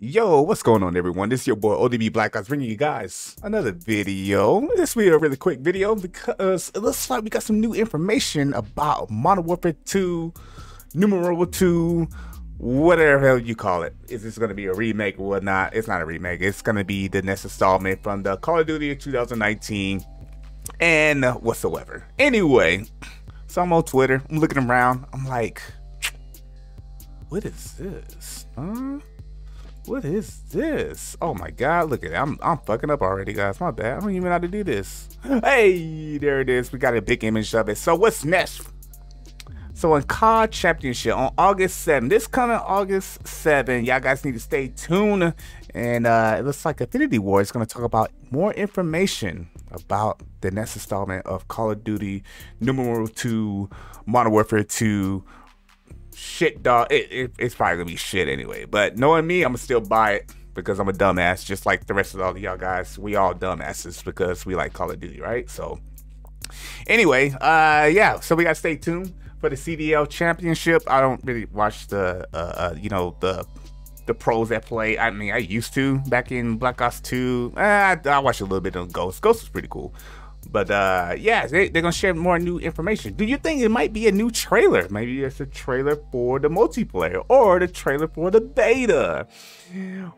Yo, what's going on everyone? This is your boy ODB Black Ops bringing you guys another video. This will be a really quick video because it looks like we got some new information about Modern Warfare 2, Numero 2, whatever hell you call it. Is this going to be a remake or whatnot? It's not a remake. It's going to be the next installment from the Call of Duty 2019 and whatsoever. Anyway, so I'm on Twitter. I'm looking around. I'm like, what is this? Huh? What is this? Oh my god, look at it. I'm I'm fucking up already, guys. My bad. I don't even know how to do this. Hey, there it is. We got a big image of it. So what's next? So in COD Championship on August 7, this coming August 7, y'all guys need to stay tuned. And uh, it looks like Infinity Ward is going to talk about more information about the next installment of Call of Duty Numero 2 Modern Warfare 2 shit dog. It, it, it's probably gonna be shit anyway. But knowing me, I'm gonna still buy it because I'm a dumbass, just like the rest of all of y'all guys. We all dumbasses because we like Call of Duty, right? So anyway, uh, yeah. So we gotta stay tuned for the CDL Championship. I don't really watch the, uh, uh you know, the the pros that play. I mean, I used to back in Black Ops 2. Eh, I, I watched a little bit of Ghost. Ghost was pretty cool. But uh, yeah, they, they're gonna share more new information. Do you think it might be a new trailer? Maybe it's a trailer for the multiplayer or the trailer for the beta,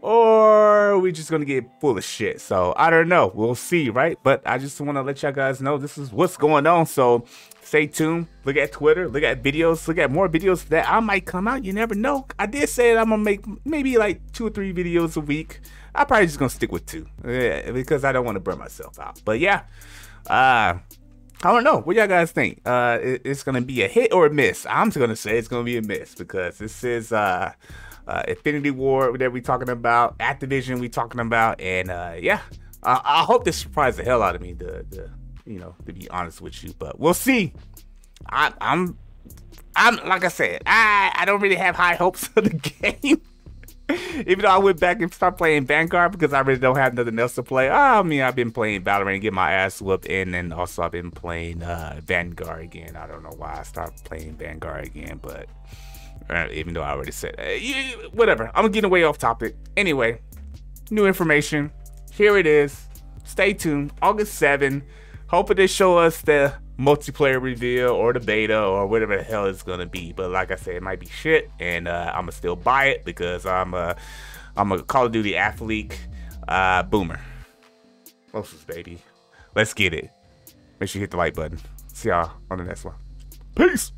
or we just gonna get full of shit. So I don't know. We'll see, right? But I just want to let y'all guys know this is what's going on. So stay tuned. Look at Twitter. Look at videos. Look at more videos that I might come out. You never know. I did say that I'm gonna make maybe like two or three videos a week. I'm probably just gonna stick with two yeah, because I don't want to burn myself out. But yeah. Uh, I don't know. What y'all guys think? Uh, it, it's gonna be a hit or a miss. I'm just gonna say it's gonna be a miss because this is uh, uh Infinity Ward that we talking about, Activision we talking about, and uh, yeah, I, I hope this surprised the hell out of me. The, the, you know, to be honest with you, but we'll see. I, I'm, I'm like I said, I, I don't really have high hopes of the game. Even though I went back and started playing Vanguard because I really don't have nothing else to play. I mean, I've been playing Valorant and get my ass whooped, in, and then also I've been playing uh, Vanguard again. I don't know why I started playing Vanguard again, but uh, even though I already said uh, whatever. I'm getting way off topic. Anyway, new information. Here it is. Stay tuned. August 7. Hoping they show us the multiplayer reveal or the beta or whatever the hell it's gonna be. But like I said, it might be shit, and uh, I'm gonna still buy it because I'm a I'm a Call of Duty athlete uh, boomer. Moses, baby, let's get it. Make sure you hit the like button. See y'all on the next one. Peace.